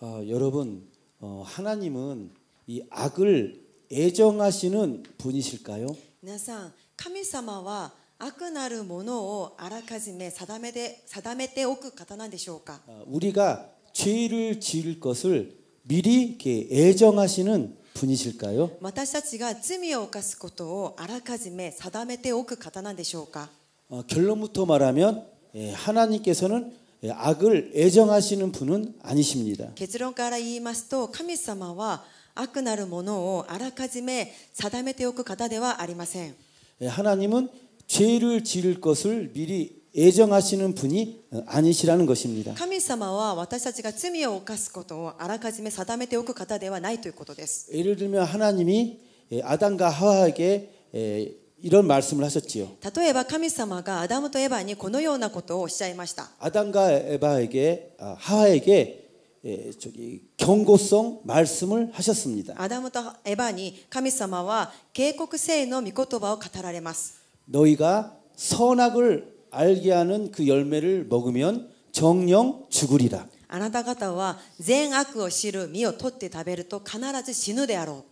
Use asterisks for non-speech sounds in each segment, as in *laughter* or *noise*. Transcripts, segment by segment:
어, 여러분 어, 하나님은 이 악을 애정하시는 분이실까요? 皆さん神様は悪なるものをあらかじめ定めて定めておく方なんでしょうか 어, 우리가 죄를 지을 것을 미리 이렇게 애정하시는 분이실까요? 私たちが罪を犯すことをあらかじめ定めておく方なんでしょうか 어, 결론부터 말하면 예, 하나님께서는 예, 악을 애정하시는 분은 아니십니다. 結論から言いますと神様は悪なるものをあらかじめ定めておく方ではありません 예, 하나님은 죄를 지을 것을 미리 애정하시는 분이 어, 아니시라는 것입니다. 神様は私たちが罪を犯すことをあらかじめ定めておく方ではないということです 예를 들면 하나님이 예, 아담과 하와에게 예, 이런 말씀을 하셨지요. 例えば神様がアダムとエバにこのようなことをおっしゃいました 아담과 에바에게 아, 하와에게 예, 저기 경고성 말씀을 하셨습니다. アダムとエバに神様は警告性の御言葉を語られます 너희가 선악을 알게 하는 그 열매를 먹으면 정령 죽으리라. あなた方は善悪を知る実を取って食べると必ず死ぬであろう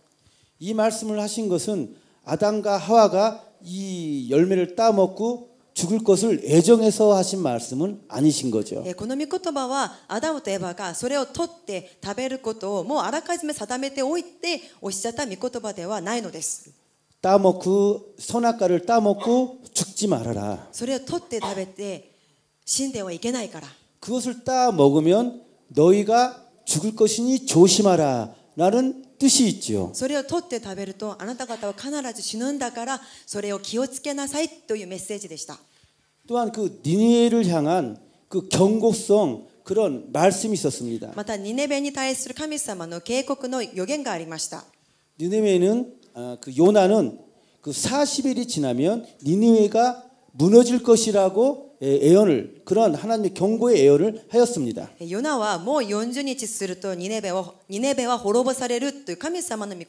이 말씀을 하신 것은 아담과 하와가 이 열매를 따먹고 죽을 것을 애정해서 하신 말씀은 아니신 거죠. えーこの御言葉はアダムとエバがそれを取って食べることをもうあらかじめ定めておいておっしゃった御言葉ではないのです 따먹고 선악과를 따먹고 죽지 말아라. それを取って食べて死んではいけないから 그것을 따 먹으면 너희가 죽을 것이니 조심하라. 라는 뜻이 있지요. それを取って食べるとあなた方は必ず死ぬんだからそれを気をつけなさいというメッセージでした 또한 그 니니에를 향한 그 경고성 그런 말씀이 있었습니다. またニネベに対する神様の警告の予言がありました 니네웨는 아, 그 요나는 그 40일이 지나면 니니웨가 무너질 것이라고 예, 예언을 그런 하나님의 경고의 예언을 하였습니다. ヨナはもう40日するとニネベはニネベは滅ぼされるという神様の御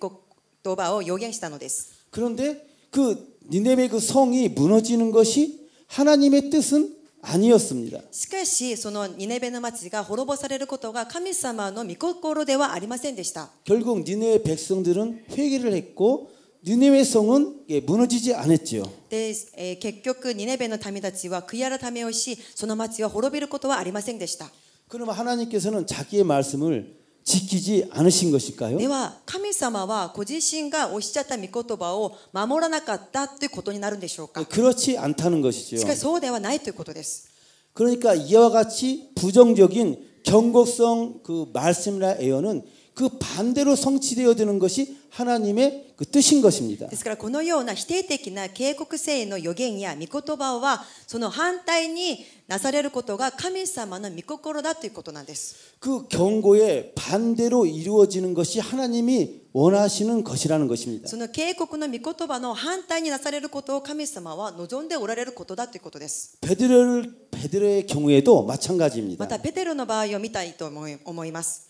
言葉を予言したのです 그런데 그 니네베 그 성이 무너지는 것이 하나님의 뜻은 아니었습니다. しかしそのニネベの町が滅ぼされることが神様の御心ではありませんでした 결국 니네의 백성들은 회개를 했고 니네의 성은 예, 무너지지 않았지요. で、えー結局ニネベの民たちは悔い改めをしその町は滅びることはありませんでした 그러면 하나님께서는 자기의 말씀을 지키지 않으신 것일까요? では神様はご自身がおっしゃった御言葉を守らなかったということになるんでしょうか 그렇지 않다는 것이죠. しかしそうではないということです 그러니까 이와 같이 부정적인 경고성 그 말씀이나 예언은 그 반대로 성취되어야 되는 것이 하나님의 그 뜻인 것입니다. ですからこのような否定的な警告性の予言や御言葉はその反対になされることが神様の御心だということなんです 그 경고에 반대로 이루어지는 것이 하나님이 원하시는 것이라는 것입니다. その警告の御言葉の反対になされることを神様は望んでおられることだということです 베드로를 베드로의 경우에도 마찬가지입니다. またペテロの場合を見たいと思い思います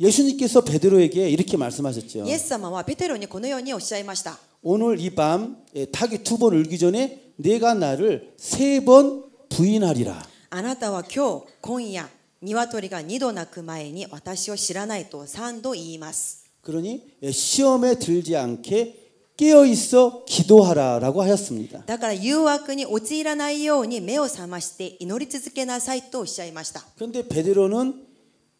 예수님께서 베드로에게 이렇게 말씀하셨죠. イエス様はペテロにこのようにおっしゃいました 오늘 이 밤 닭이 두 번 울기 전에 내가 나를 세 번 부인하리라. あなたは今日今夜鶏が二度鳴く前に私を知らないと三度言います 그러니 시험에 들지 않게 깨어 있어 기도하라라고 하였습니다. だから誘惑に陥らないように目を覚まして祈り続けなさいとおっしゃいました 그런데 베드로는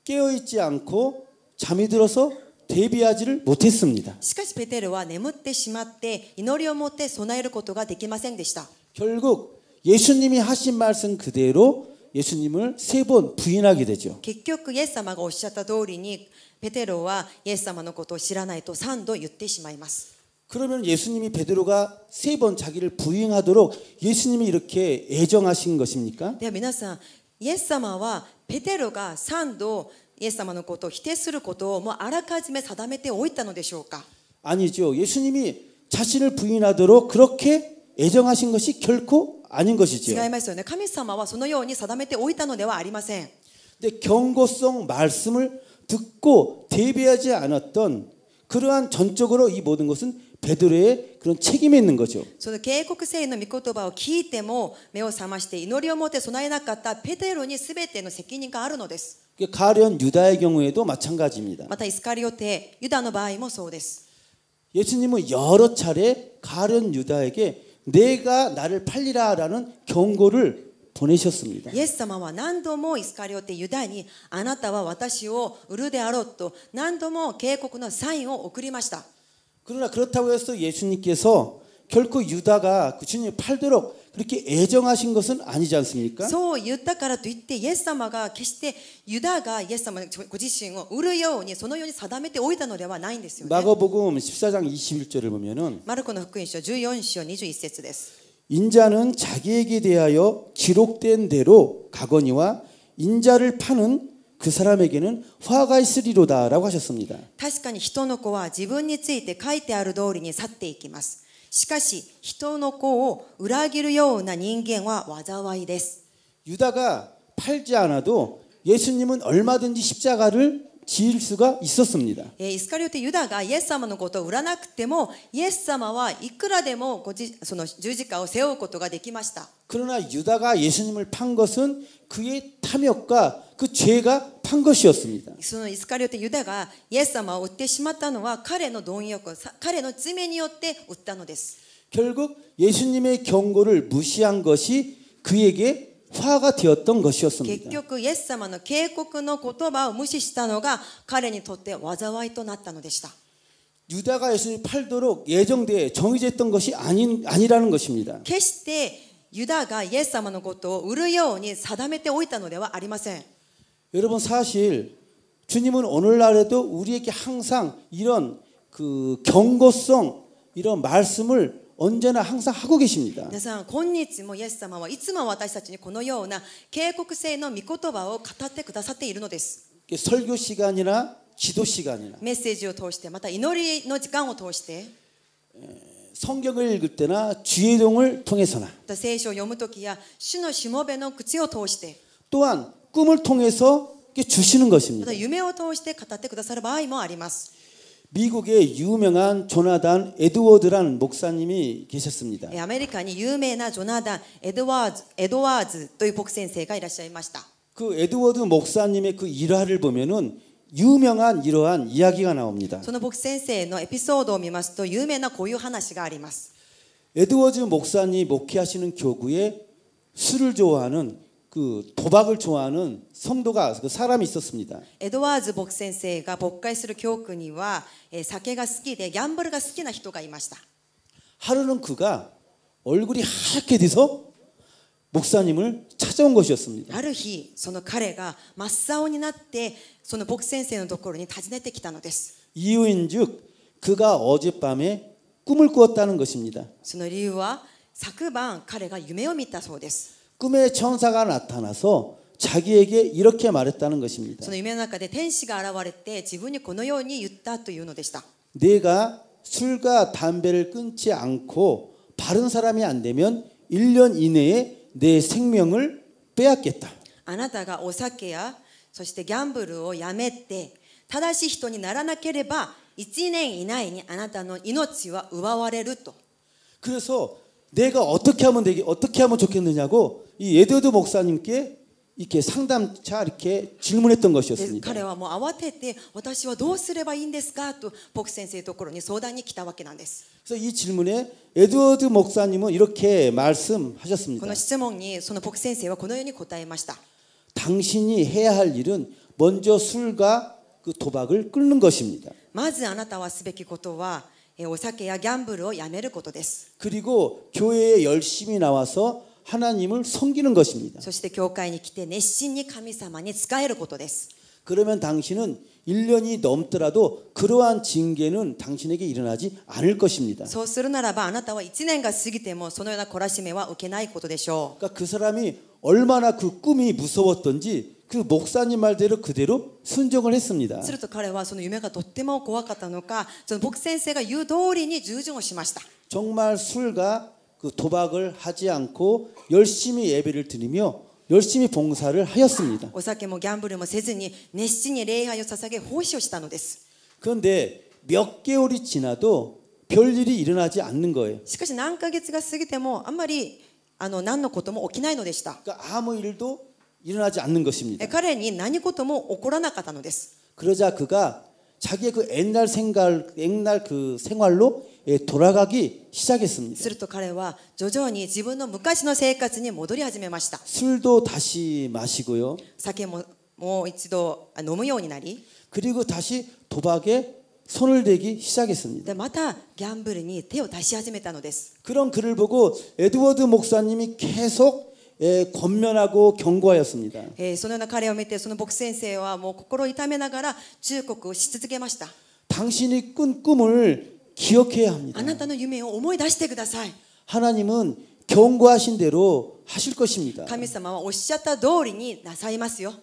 깨어 있지 않고 잠이 들어서 대비하지를 못했습니다. しかしペテロは眠ってしまって祈りを持って備えることができませんでした 결국 예수님이 하신 말씀 그대로 예수님을 세 번 부인하게 되죠. 結局イエス様がおっしゃった通りにペテロはイエス様のことを知らないと3度言ってしまいます 그러면 예수님이 베드로가 세 번 자기를 부인하도록 예수님이 이렇게 애정하신 것입니까? では皆さんイエス様はペテロが3度 イエス様のことを否定することをもうあらかじめ定めておいたのでしょうか 아니죠. 예수님이 자신을 부인하도록 그렇게 애정하신 것이 결코 아닌 것이죠. 違いますよね神様はそのように定めておいたのではありません 근데 경고성 말씀을 듣고 대비하지 않았던 그러한 전적으로 이 모든 것은 베드로의 그런 책임에 있는 거죠. その警告性の御言葉を聞いても目を覚まして祈りを持って備えなかったペテロに全ての責任があるのです 그 가련 유다의 경우에도 마찬가지입니다. またイスカリオテユダの場合もそうです 예수님은 여러 차례 가련 유다에게 내가 나를 팔리라라는 경고를 보내셨습니다. イエス様は何度もイスカリオテユダにあなたは私を売るであろうと何度も警告のサインを送りました 그러나 그렇다고 해서 예수님께서 결코 유다가 그 주님을 팔도록 그렇게 애정하신 것은 아니지 않습니까? そう言ったからといってイエス様が決してユダがイエス様ご自身を売るようにそのように定めておいたのではないんですよね 마가복음 14장 21절을 보면은 マルコの福音書14章21節です 인자는 자기에게 대하여 기록된 대로 가거니와 인자를 파는 그 사람에게는 화가 있으리로다라고 하셨습니다. 確かに人の子は自分について書いてある通りに去っていきますしかし人の子を裏切るような人間は災いです 유다가 팔지 않아도 예수님은 얼마든지 십자가를 지을 수가 있었습니다. えーイスカリオテユダがイエス様のことを売らなくてもイエス様はいくらでもごじその十字架を背負うことができました 그러나 유다가 예수님을 판 것은 그의 탐욕과 그 죄가 판 것이었습니다. そのイスカリオテユダがイエス様を売ってしまったのは彼の貪欲さ彼の罪によって売ったのです 결국 예수님의 경고를 무시한 것이 그에게 화가 되었던 結 것이었습니다. 局イエス様の警告の言葉を無視したのが彼にとって災いとなったのでした 유다가 예수님을 팔도록 예정돼 정해졌던 것이 아닌 아니라는 것입니다. 決してユダがイエス様のことを売るように定めておいたのではありません 여러분 사실 주님은 오늘날에도 우리에게 항상 이런 그 경고성 이런 말씀을 언제나 항상 하고 계십니다. 皆さん今日もイエス様はいつも私たちにこのような警告性の御言葉を語ってくださっているのです 설교 시간이나 기도 시간이나 メッセージを通してまた祈りの時間を通して 성경을 읽을 때나 주의동을 통해서나 また聖書を読む時や主のしもべの口を通して 또한 꿈을 통해서 주시는 것입니다. 미국의 유명한 조나단 에드워드라는 목사님이 계셨습니다. アメリカに有名なジョナサン・エドワーズ、エドワーズという牧師様がいらっしゃいました.그 에드워드 목사님의 그 일화를 보면은 유명한 이러한 이야기가 나옵니다. その僕先生のエピソードを見ますと有名なこういう話があります. 에드워즈 목사님 목회하시는 교구에 술을 좋아하는 그 도박을 좋아하는 성도가 그 사람이 있었습니다. エドワーズ牧先生が牧会する教区にはえー酒が好きでギャンブルが好きな人がいました 하루는 그가 얼굴이 하얗게 돼서 목사님을 찾아온 것이었습니다. ある日その彼が真っ青になってその牧先生のところに訪ねてきたのです 이유인즉 그가 어젯밤에 꿈을 꾸었다는 것입니다. その理由は昨晩彼が夢を見たそうです 꿈에 천사가 나타나서 자기에게 이렇게 말했다는 것입니다. その夢の中で天使が現れて自分にこのように言ったというのでした 내가 술과 담배를 끊지 않고 바른 사람이 안 되면 1년 이내에 내 생명을 빼앗겠다. あなたがお酒やそしてギャンブルをやめて正しい人にならなければ1年以内にあなたの命は奪われると 그래서 내가 어떻게 하면 되게 어떻게 하면 좋겠느냐고 이 에드워드 목사님께 이렇게 상담차 이렇게 질문했던 で 것이었습니다. 彼はもう慌てて私はどうすればいいんですかと牧先生のところに相談に来たわけなんです 그래서 이 질문에 에드워드 목사님은 이렇게 こ 말씀하셨습니다. の質問にその牧先生はこのように答えました 당신이 해야 할 일은 먼저 술과 그 도박을 끊는 것입니다. まずあなたはすべきことはえ お酒やギャンブルをやめることです 그리고 교회에 열심히 나와서 하나님을 섬기는 것입니다. そして教会に来て熱心に神様に仕えることです 그러면 당신은 1년이 넘더라도 그러한 징계는 당신에게 일어나지 않을 것입니다. そうするならばあなたは1年が過ぎてもそのような懲らしめは受けないことでしょ 그러니까 그 사람이 얼마나 그 꿈이 무서웠던지 그 목사님 말대로 그대로 순종을 했습니다. うすると彼はその夢がとっても怖かったのかその牧先生が言う通りに従順をしました 정말 술과 그 도박을 하지 않고 열심히 예배를 드리며 열심히 봉사를 하였습니다. お酒もギャンブルもせずに熱心に礼拝を捧げ奉仕をしたのです 그런데 몇 개월이 지나도 별일이 일어나지 않는 거예요. しかし何ヶ月が過ぎてもあんまりあの何のことも起きないのでした 그러니까 아무 일도 일어나지 않는 え 것입니다. 彼に何事も起こらなかったのです 그러자 그가 자기의 그 옛날 생각, 옛날 그 생활로 예, 돌아가기 す 시작했습니다. ると彼は徐々に自分の昔の生活に戻り始めました 술도 다시 마시고요. 酒ももう一度あ飲むようになり 그리고 다시 도박에 손을 대기 시작했습니다. でまたギャンブルに手を出し始めたのです 그런 그를 보고 에드워드 목사님이 계속 예, 권면하고 경고하였습니다. えーそのような彼を見てその牧師先生はもう心を痛めながら忠告をし続けました 당신이 꾼 꿈을 기억해야 합니다. あなたの夢を思い出してください 하나님은 경고하신 대로 하실 것입니다. 神様はおっしゃった通りになさいますよ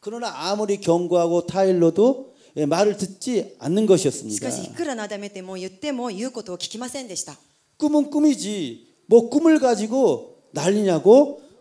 그러나 아무리 경고하고 타일러도 예, 말을 듣지 않는 し 것이었습니다. かしいくらなだめても言っても言うことを聞きませんでした 꿈은 꿈이지 뭐 꿈을 가지고 난리냐고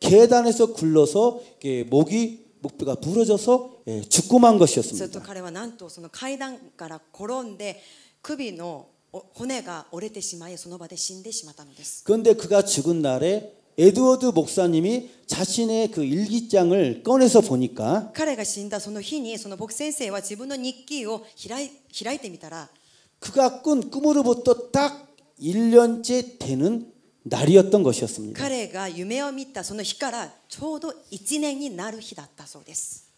계단에서 굴러서 목이 목뼈가 부러져서 예, 죽고만 것이었습니다. 그런데 그가 죽은 날에 에드워드 목사님이 자신의 그 일기장을 꺼내서 보니까 그가 꾼 꿈으로부터 딱 1년째 되는 날이었던 것이었습니다. 彼が夢を見たその日からちょうど1年になる日だったそうです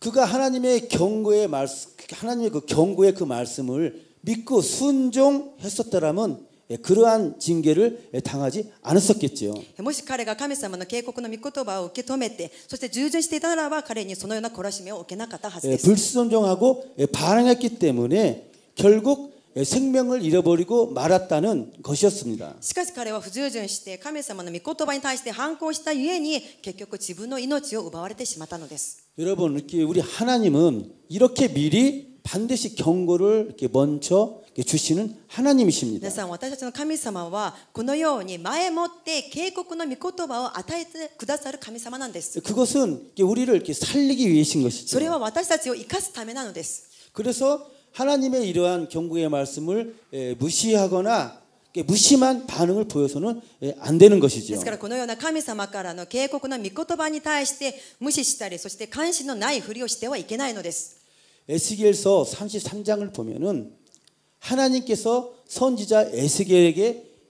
그가 하나님의 경고의 말씀, 하나님의 그 경고의 그 말씀을 믿고 순종했었더라면 예, 그러한 징계를 예, 당하지 않았었겠지요. もし彼が神様の警告の御言葉を受け止めてそして従順していたならば彼にそのような懲らしめを受けなかったはず 예, です 불순종하고 예, 반항했기 때문에 결국 예, 생명을 잃어버리고 말았다는 것이었습니다. しかし彼は不従順して神様の御言葉に対して反抗したゆえに結局自分の命を奪われてしまったのです 여러분 이렇게 우리 하나님은 이렇게 미리 반드시 경고를 이렇게 먼저 이렇게 주시는 하나님이십니다. 皆さん私たちの神様はこのように前もって警告の御言葉を与えてくださる神様なんです 그것은 이렇게 우리를 이렇게 살리기 위해신 それ 것이죠. は私たちを生かすためなのです 그래서 하나님의 이러한 경고의 말씀을 예, 무시하거나 이렇게 무심한 반응을 보여서는 예, 안 되는 で 것이죠. すからこのような神様からの警告の御言葉に対して無視したりそして関心のないふりをしてはいけないのです 에스겔서 33장을 보면은 하나님께서 선지자 에스겔에게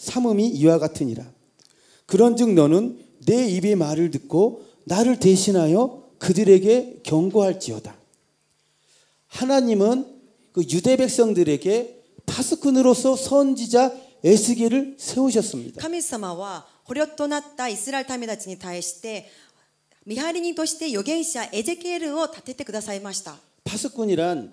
삼음이 이와 같으니라. 그런즉 너는 내 입의 말을 듣고 나를 대신하여 그들에게 경고할지어다. 하나님은 그 유대 백성들에게 파수꾼으로서 선지자 에스겔을 う 세우셨습니다. 神様は捕虜となったイスラエル民たちに対して見張り人として預言者エゼケエルを立ててくださいました 파수꾼이란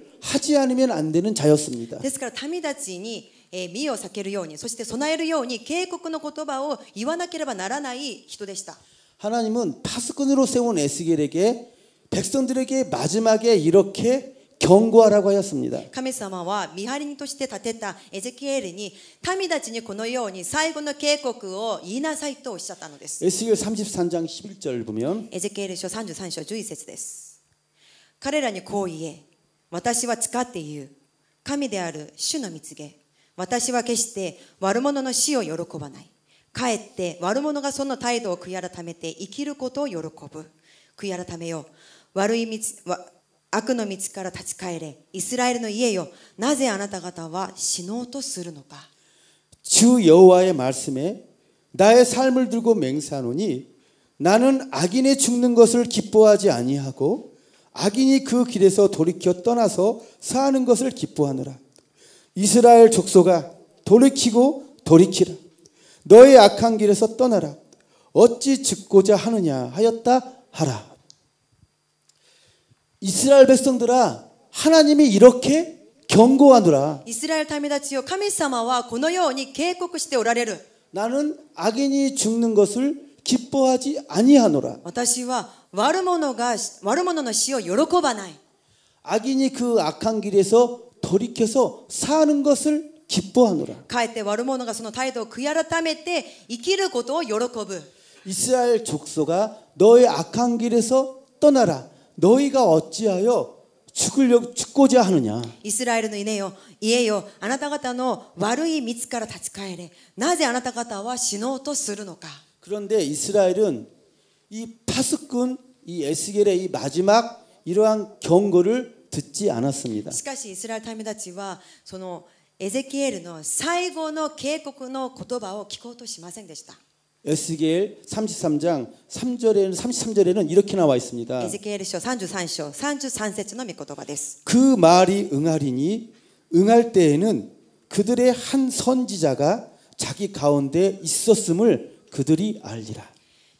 하지 않으면 안 되는 자였습니다. ですから民たちにえー身を避けるようにそして備えるように警告の言葉を言わなければならない人でした 하나님은 파수꾼으로 세운 에스겔에게 백성들에게 마지막에 이렇게 경고하라고 하였습니다. 神様は見張り人として立てたエゼキエルに民たちにこのように最後の警告を言いなさいとおっしゃったのです 에스겔 33장 11절 보면 エゼキエル書33章11節です彼らにこう言え 私は誓って言う 神である主の蜜げ私は決して悪者の死を喜ばないかえって悪者がその態度を悔い改めて生きることを喜ぶ悔い改めよ悪い道わ悪の道から立ち返れイスラエルの家よなぜあなた方は死のうとするのか 주 여호와의 말씀에 나의 삶을 들고 맹세하노니 나는 악인의 죽는 것을 기뻐하지 아니하고 악인이 그 길에서 돌이켜 떠나서 사는 것을 기뻐하느라 이스라엘 족속아 돌이키고 돌이키라 너의 악한 길에서 떠나라 어찌 죽고자 하느냐 하였다 하라 이스라엘 백성들아 하나님이 이렇게 경고하노라 イスラエル民たちよ神様はこのように警告しておられる 나는 악인이 죽는 것을 기뻐하지 아니하노라. 私は 悪者が悪者の死を喜ばない 악인이 그 악한 길에서 돌이켜서 사는 것을 기뻐하노라. かえって悪者がその態度を悔い改めて生きることを喜ぶ 이스라엘 족속아 너의 악한 길에서 떠나라. 너희가 어찌하여 죽으려 죽고자 하느냐? イスラエルの家よ家よあなた方の悪い道から立ち返れなぜあなた方は死のうとするのか 그런데 이스라엘은 이 파수꾼 이 에스겔의 이 마지막 이러한 경고를 듣지 않았습니다. しかしイスラエル民たちはそのエゼキエルの最後の警告の言葉を聞こうとしませんでした 에스겔 33장 3절에는 33절에는 이렇게 나와 있습니다. エゼキエル書33章33節の御言葉です 그 말이 응하리니 응할 때에는 그들의 한 선지자가 자기 가운데 있었음을 그들이 알리라.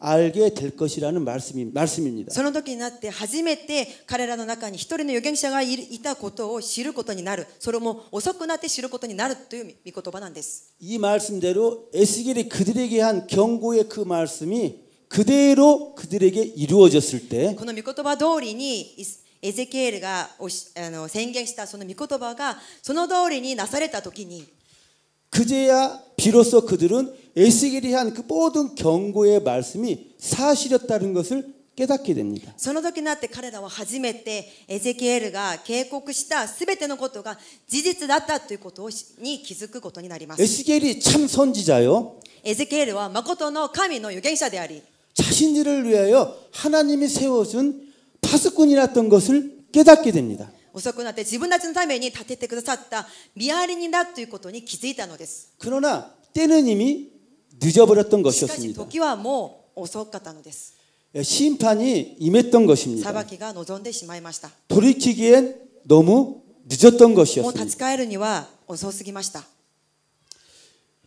알게 될 것이라는 말씀이, 말씀입니다. その時になって初めて彼らの中に一人の預言者がいるいたことを知ることになるそれも遅くなって知ることになるという御言葉なんです 이 말씀대로 에스겔이 그들에게 한 경고의 그 말씀이 그대로 그들에게 이루어졌을 때 この御言葉通りにイスエゼキエルがおしあの宣言したその御言葉がその通りになされた時に 그제야 비로소 그들은 에스겔이 한 그 모든 경고의 말씀이 사실이었다는 것을 깨닫게 됩니다. その時になって彼らは初めてエゼキエルが警告した全てのことが事実だったということをしに気づくことになります 에스겔이 참 선지자요. エゼキエルは誠の神の預言者であり 자신들을 위하여 하나님이 세워준 파수꾼이었던 것을 깨닫게 됩니다. 遅くなって自分たちのために立ててくださった見張り人だということに気づいたのです 그러나 때는 이미 늦어버렸던 しかし 것이었습니다. 時はもう遅かったのです 심판이 임했던 것입니다. 裁きが望んでしまいました 돌이키기엔 너무 늦었던 もう立 것이었습니다. ち返るには遅すぎました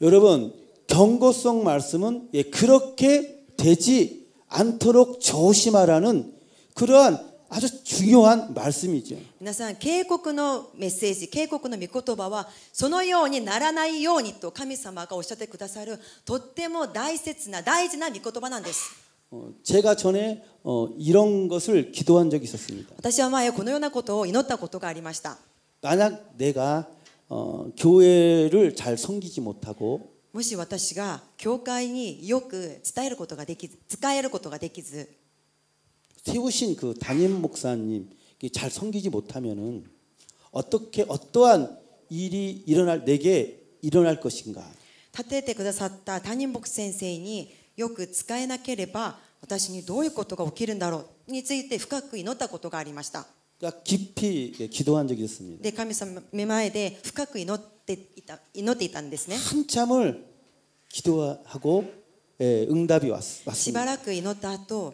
여러분 경고성 말씀은 예, 그렇게 되지 않도록 조심하라는 그러한 아주 중요한 말씀이죠. 皆さん警告のメッセージ警告の御言葉はそのようにならないようにと神様がおっしゃってくださるとっても大切な大事な御言葉なんです 어, 제가 전에 어, 이런 것을 기도한 적이 있었습니다. 私は前このようなことを祈ったことがありました 만약 내가 어, 교회를 잘 섬기지 못하고 もし私が教会によく伝えることができず使えることができず 세우신 그 담임 목사님 잘 섬기지 못하면은 어떻게 어떠한 일이 일어날 내게 일어날 것인가? 立ててくださった担任牧師先生によく使えなければ私にどういうことが起きるんだろうについて深く祈ったことがありました 그러니까 깊이 예, 기도한 적이 있습니다. で神様目前で深く祈っていた祈っていたんですね 한참을 기도하고 예, 응답이 왔, し 왔습니다. ばらく祈った後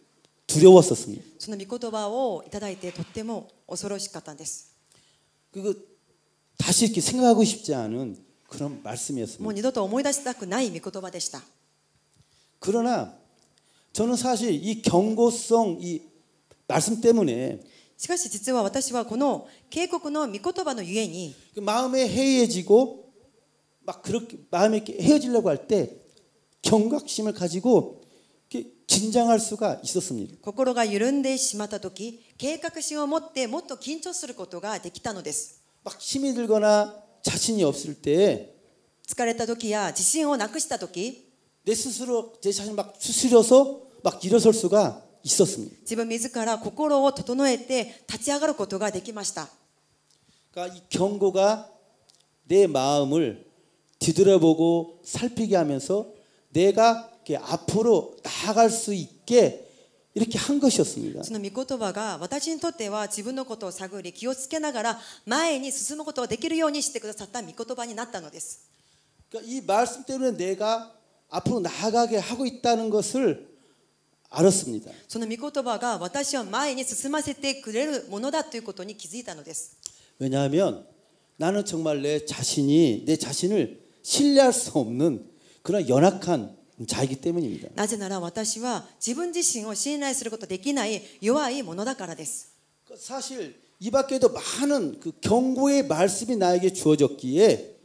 두려웠었습니다. その御言葉をいただいてとっても恐ろしかったんです 그거 다시 이렇게 생각하고 싶지 않은 그런 말씀이었습니다. もう二度と思い出したくない御言葉でした 그러나 저는 사실 이 경고성 이 말씀 때문에 しかし実は私はこの警告の御言葉のゆえに 그 마음에 해이해지고 막 그렇게 마음에 이렇게 헤어지려고 할 때 경각심을 가지고 이렇게 긴장할 수가 있었습니다. 心が緩んでしまった時計画心を持ってもっと緊張することができたのです 막 힘이 들거나 자신이 없을 때 내 疲れた時や自信をなくした時 스스로 제 자신 막 추스려서 막 일어설 수가 있었습니다. 自分自ら心を整えて立ち上がることができました 그러니까 이 경고가 내 마음을 뒤돌아보고 살피게 하면서 내가 이렇게 앞으로 나아갈 수 있게 이렇게 한 것이었습니다. その御言葉が私にとっては自分のことを探り気をつけながら前に進むことができるようにしてくださった御言葉になったのです 그러니까 이 말씀 때문에 내가 앞으로 나아가게 하고 있다는 것을 알았습니다. その御言葉が私を前に進ませてくれるものだということに気づいたのです 왜냐하면 나는 정말 내 자신이 내 자신을 신뢰할 수 없는 그런 연약한 자이기 때문입니다. なぜなら私は自分自身を信頼することができない弱いものだからです 사실 이 밖에도 많은 그 경고의 말씀이 나에게 주어졌기에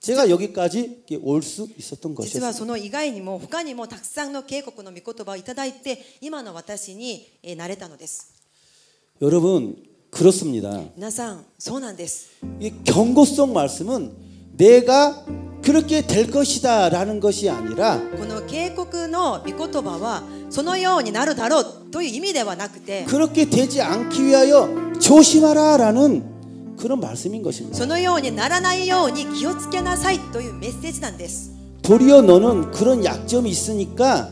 제가 여기까지 올 수 있었던 実は 것이었습니다. その以外にも他にもたくさんの警告の御言葉をいただいて今の私にえーなれたのです 여러분 그렇습니다. 皆さんそうなんです 이 경고성 말씀은 내가 그렇게 될 것이다라는 것이 아니라 この警告の御言葉はそのようになるだろうという意味ではなくて 그렇게 되지 않기 위하여 조심하라라는 그런 말씀인 것입니다. そのようにならないように気をつけなさいというメッセージなんです 도리어 너는 그런 약점이 있으니까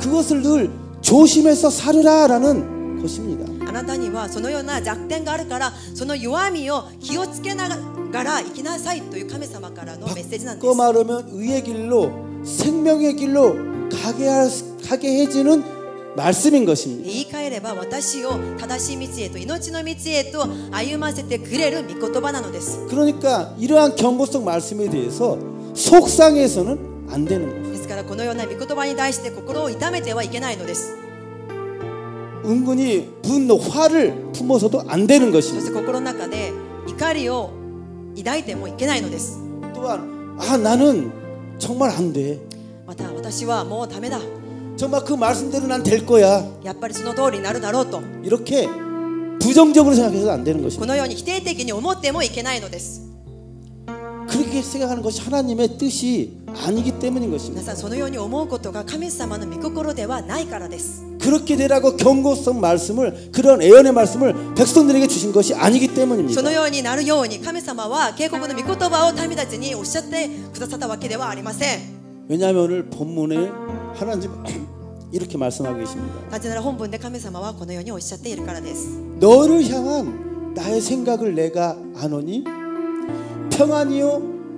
그것을 늘 조심해서 살으라라는 것입니다. あなたにはそのような弱点があるからその弱みを気をつけながら 生きなさいという神様からのメッセージなんで 바꿔 す 말하면 의의 길로 생명의 길로 가게, 할, 가게 해주는 말씀인 것입니다. 言い換えれば私を正しい道へと命の道へと歩ませてくれる御言葉なのです 그러니까 이러한 경고성 말씀에 대해서 속상해서는 안 되는 거예요. ですからこのような御言葉に対して心を痛めてはいけないのです 은근히 분노, 화를 품어서도 안 되는 そし 것입니다. て心の中で怒りを 抱いてもいけないのです 또한 아 나는 정말 안 돼. また私はもうダメだ 정말 그 말씀대로 난 될 거야. やっぱりその通りになるだろうと 이렇게 부정적으로 생각해서 안 되는 것입니다. このように否定的に思ってもいけないのです 그렇게 생각하는 것이 하나님의 뜻이 아니기 때문인 皆 것입니다. さんそのように思うことが神様の御心ではないからです 그렇게 되라고 경고성 말씀을 그런 애연의 말씀을 백성들에게 주신 것이 아니기 そ 때문입니다. のようになるように神様は警告の御言葉を民たちにおっしゃってくださったわけではありません 왜냐하면 오늘 본문에 하나님 *clears throat* 이렇게 말씀하고 계십니다. なぜなら本文で神様はこのようにおっしゃっているからです 너를 향한 나의 생각을 내가 아노니 평안이요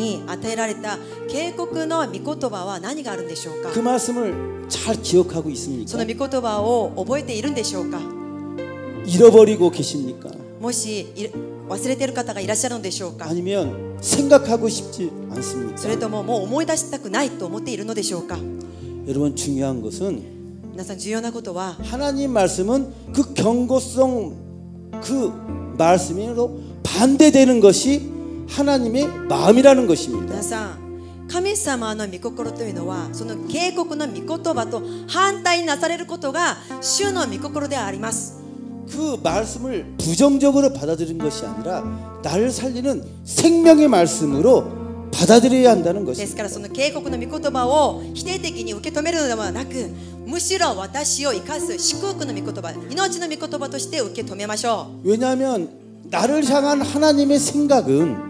に与えられた警告の御言葉は何があるんでしょうか 그 말씀을 잘 기억하고 そ 있습니까? の御言葉を覚えているんでしょうか 잃어버리고 계십니까? もしい忘れている方がいらっしゃるのでしょうか 아니면 생각하고 싶지 않습니까? それとももう思い出したくないと思っているのでしょうか 여러분 중요한 것은 皆さん重要なことは 하나님 말씀은 그 경고성 그 말씀으로 반대되는 것이 하나님의 마음이라는 것입니다. 皆さん神様の御心というのはその警告の御言葉と反対になされることが主の御心であります 그 말씀을 부정적으로 받아들인 것이 아니라 나를 살리는 생명의 말씀으로 받아들여야 한다는 で 것입니다. すからその警告の御言葉を否定的に受け止めるのではなくむしろ私を生かす祝福の御言葉命の御言葉として受け止めましょ 왜냐하면 나를 향한 하나님의 생각은 う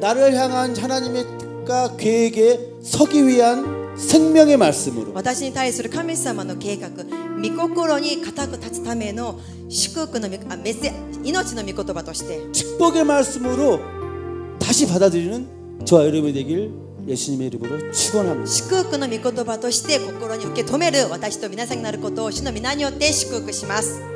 나를 향한 하나님의 뜻과 계획에 서기 위한 생명의 말씀으로 私に対する神様の計画御心に固く立つための祝福の御あメッセ命の御言葉として 축복의 말씀으로 다시 받아들이는 저와 여러분이 되길 예수님의 이름으로 축원합니다. 祝福の御言葉として心に受け止める私と皆さんになることを主の皆によって祝福します